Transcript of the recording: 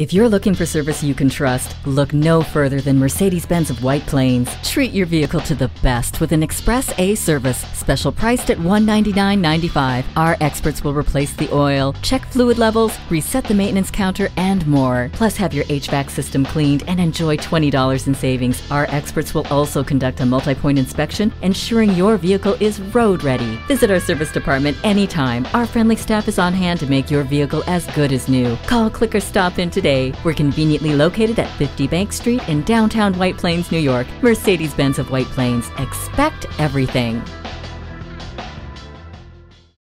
If you're looking for service you can trust, look no further than Mercedes Benz of White Plains. Treat your vehicle to the best with an Express A service, special priced at $199.95. Our experts will replace the oil, check fluid levels, reset the maintenance counter, and more. Plus, have your HVAC system cleaned and enjoy $20 in savings. Our experts will also conduct a multi point inspection, ensuring your vehicle is road ready. Visit our service department anytime. Our friendly staff is on hand to make your vehicle as good as new. Call, click, or stop in today. We're conveniently located at 50 Bank Street in downtown White Plains, New York. Mercedes Benz of White Plains. Expect everything.